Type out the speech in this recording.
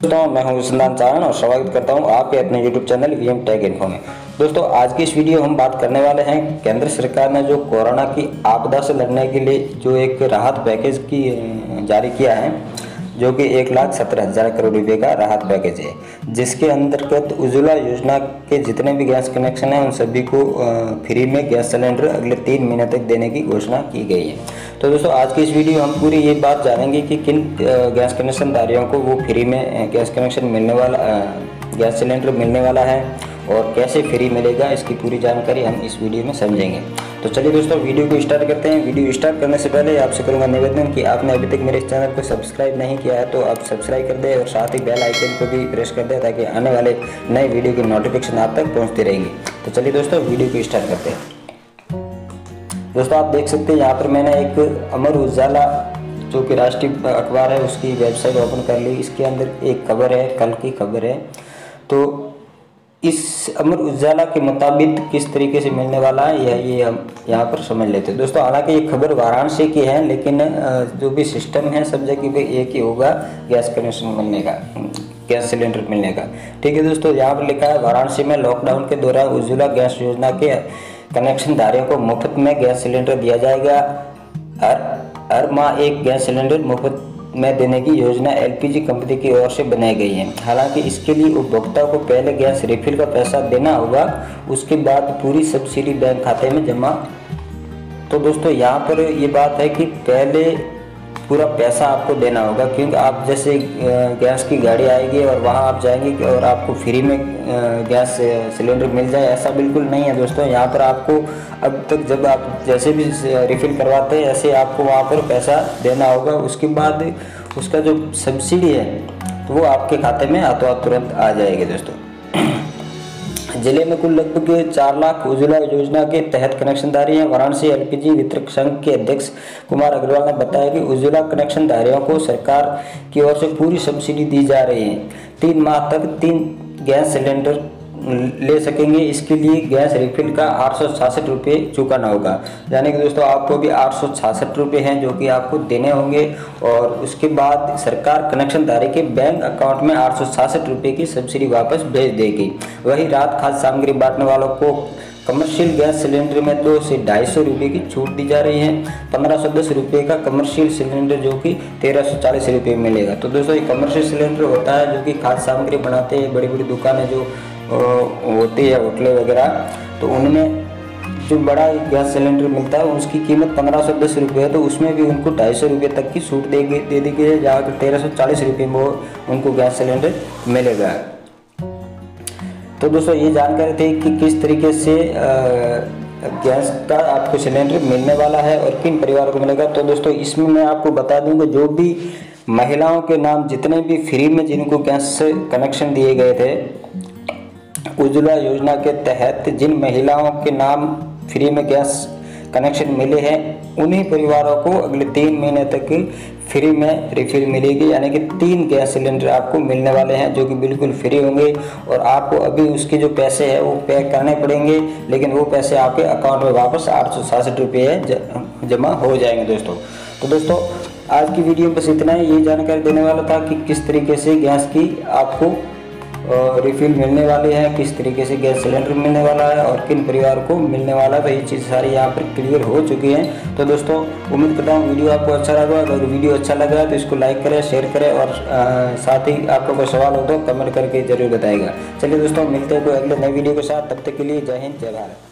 दोस्तों, मैं हूँ विश्वनाथ चारण और स्वागत करता हूँ आपके अपने YouTube channel V M info में। दोस्तों, आज की इस वीडियो हम बात करने वाले हैं केंद्र सरकार ने जो कोरोना की आपदा से लड़ने के लिए जो एक राहत पैकेज की जारी किया है जो कि एक लाख सत्रह हज़ार करोड़ रुपए का राहत पैकेज है, जिसके अंतर्गत उज्ज्वला योजना के जितने भी गैस कनेक्शन हैं, उन सभी को फ्री में गैस सिलेंडर अगले तीन महीने तक देने की घोषणा की गई है। तो दोस्तों, आज की इस वीडियो हम पूरी ये बात जानेंगे कि किन गैस कनेक्शनधारियों को वो फ्री में गैस कनेक्शन मिलने वाला गैस सिलेंडर मिलने वाला है। और कैसे फ्री मिलेगा, इसकी पूरी जानकारी हम इस वीडियो में समझेंगे। तो चलिए दोस्तों, वीडियो को स्टार्ट करते हैं। वीडियो स्टार्ट करने से पहले आपसे करूँगा निवेदन कि आपने अभी तक मेरे चैनल को सब्सक्राइब नहीं किया है तो आप सब्सक्राइब कर दें और साथ ही बेल आइकन को भी प्रेस कर दें, ताकि आने वाले नए वीडियो की नोटिफिकेशन आप तक पहुँचती रहेंगी। तो चलिए दोस्तों, वीडियो को स्टार्ट करते हैं। दोस्तों, आप देख सकते हैं, यहाँ पर मैंने एक अमर उजाला, जो कि राष्ट्रीय अखबार है, उसकी वेबसाइट ओपन कर ली। इसके अंदर एक खबर है, कल की खबर है। तो इस अमर उजाला के मुताबिक किस तरीके से मिलने वाला है, यह, ये हम यहाँ पर समझ लेते हैं। दोस्तों, हालाँकि ये खबर वाराणसी की है, लेकिन जो भी सिस्टम है, सब जगह पे एक ही होगा गैस कनेक्शन मिलने का, गैस सिलेंडर मिलने का। ठीक है दोस्तों, यहाँ पर लिखा है, वाराणसी में लॉकडाउन के दौरान उज्ज्वला गैस योजना के कनेक्शन धारियों को मुफ़्त में गैस सिलेंडर दिया जाएगा। हर हर माह एक गैस सिलेंडर मुफ़्त में देने की योजना एलपीजी कंपनी की ओर से बनाई गई है। हालाँकि इसके लिए उपभोक्ता को पहले गैस रिफिल का पैसा देना होगा, उसके बाद पूरी सब्सिडी बैंक खाते में जमा। तो दोस्तों, यहाँ पर ये बात है कि पहले पूरा पैसा आपको देना होगा, क्योंकि आप जैसे गैस की गाड़ी आएगी और वहाँ आप जाएँगे और आपको फ्री में गैस सिलेंडर मिल जाए, ऐसा बिल्कुल नहीं है दोस्तों। यहाँ पर आपको अब तक जब आप जैसे भी रिफ़िल करवाते हैं, ऐसे आपको वहाँ पर पैसा देना होगा। उसके बाद उसका जो सब्सिडी है तो वो आपके खाते में हाथ तुरंत आ जाएगी दोस्तों। ज़िले में कुल लगभग चार लाख उज्ज्वला योजना के तहत कनेक्शनधारी हैं। वाराणसी एलपीजी वितरक संघ के अध्यक्ष कुमार अग्रवाल ने बताया कि उज्ज्वला कनेक्शनधारियों को सरकार की ओर से पूरी सब्सिडी दी जा रही है। तीन माह तक तीन गैस सिलेंडर ले सकेंगे, इसके लिए गैस रिफिल का आठ सौ छियासठ रुपये चुकाना होगा। यानी कि दोस्तों, आपको भी आठ सौ छियासठ रुपये हैं जो कि आपको देने होंगे। और उसके बाद सरकार कनेक्शन धारी के बैंक अकाउंट में आठ सौ छियासठ रुपये की सब्सिडी वापस भेज देगी। वही रात खाद्य सामग्री बांटने वालों को कमर्शियल गैस सिलेंडर में दो से ढाई सौ रुपये की छूट दी जा रही है। पंद्रह सौ दस रुपये का कमर्शियल सिलेंडर जो कि तेरह सौ चालीस रुपये मिलेगा। तो दोस्तों, ये कमर्शियल सिलेंडर होता है जो कि खाद्य सामग्री बनाते हैं बड़ी बड़ी दुकानें जो होती है होटलें वगैरह तो उनमें जो बड़ा गैस सिलेंडर मिलता है, उसकी कीमत पंद्रह सौ दस रुपये है तो उसमें भी उनको ढाई सौ रुपये तक की छूट दे दे दी गई है, जहाँ तेरह सौ चालीस रुपये में उनको गैस सिलेंडर मिलेगा। तो दोस्तों, ये जानकारी थी कि किस तरीके से गैस का आपको सिलेंडर मिलने वाला है और किन परिवारों को मिलेगा। तो दोस्तों, इसमें मैं आपको बता दूँगा, जो भी महिलाओं के नाम जितने भी फ्री में जिनको गैस कनेक्शन दिए गए थे उज्ज्वला योजना के तहत जिन महिलाओं के नाम फ्री में गैस कनेक्शन मिले हैं, उन्हीं परिवारों को अगले तीन महीने तक फ्री में रिफिल मिलेगी। यानी कि तीन गैस सिलेंडर आपको मिलने वाले हैं, जो कि बिल्कुल फ्री होंगे और आपको अभी उसके जो पैसे हैं, वो पे करने पड़ेंगे, लेकिन वो पैसे आपके अकाउंट में वापस आठ सौ छियासठ रुपये जमा हो जाएँगे दोस्तों। तो दोस्तों, आज की वीडियो बस इतना ही। ये जानकारी देने वाला था कि किस तरीके से गैस की आपको रिफिल मिलने वाली है, किस तरीके से गैस सिलेंडर मिलने वाला है और किन परिवार को मिलने वाला है तो ये चीज़ सारी यहाँ पर क्लियर हो चुकी है। तो दोस्तों, उम्मीद करता हूँ वीडियो आपको अच्छा लगा। अगर वीडियो अच्छा लगा तो इसको लाइक करें शेयर करें और साथ ही आपका कोई सवाल हो तो कमेंट करके ज़रूर बताएगा। चलिए दोस्तों, मिलते हैं कोई अगले नए वीडियो के साथ। तब तक के लिए जय हिंद, जय भारत।